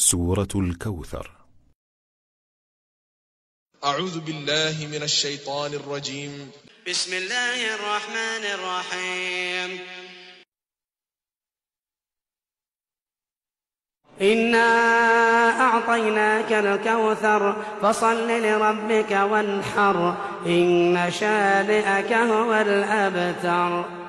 سورة الكوثر. أعوذ بالله من الشيطان الرجيم. بسم الله الرحمن الرحيم. إنا أعطيناك الكوثر فصل لربك وانحر إن شانئك هو الأبتر.